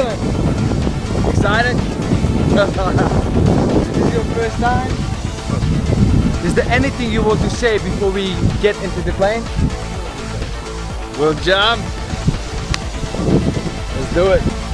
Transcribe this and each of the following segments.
Excited? is this is your first time? Is there anything you want to say before we get into the plane? We'll jump. Let's do it.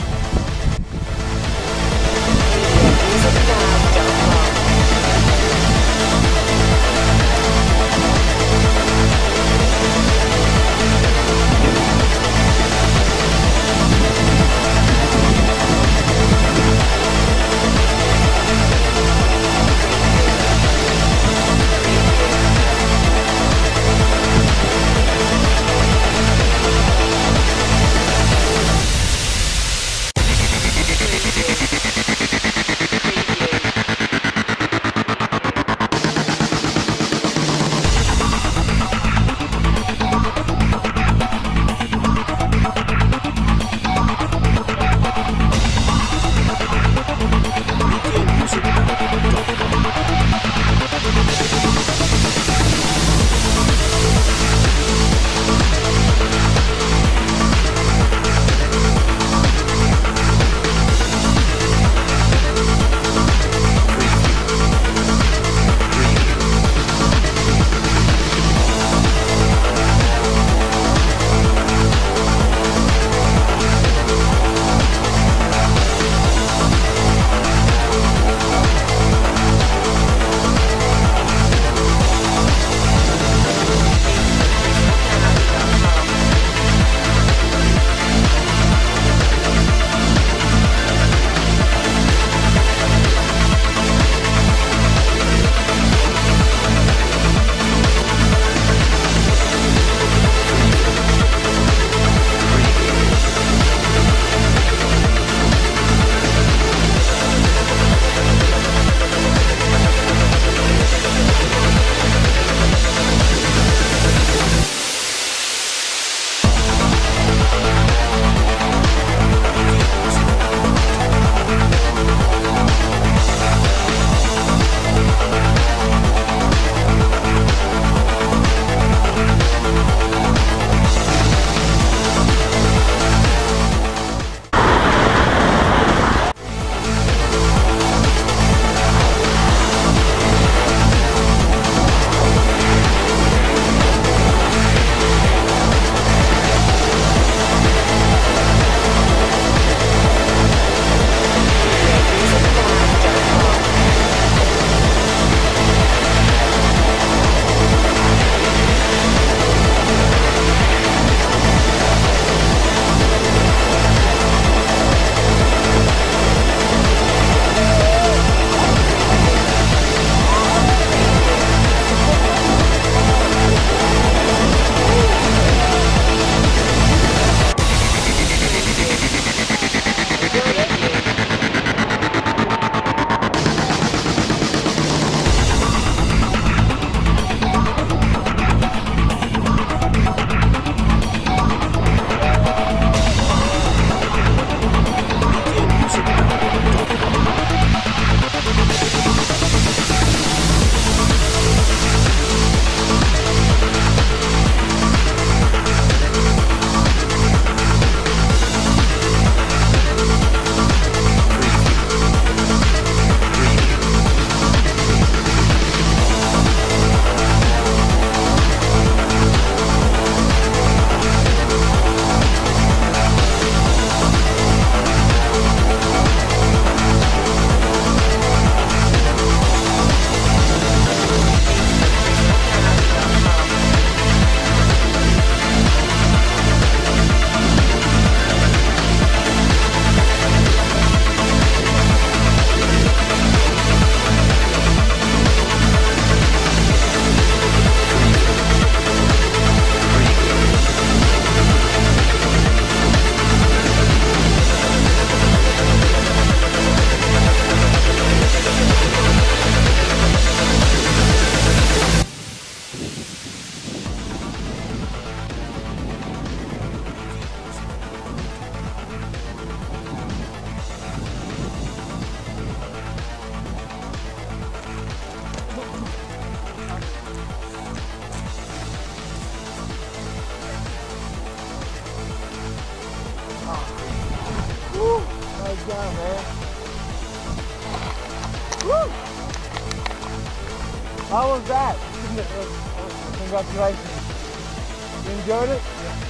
Job, man. Woo! How was that? Congratulations. You enjoyed it? Yeah.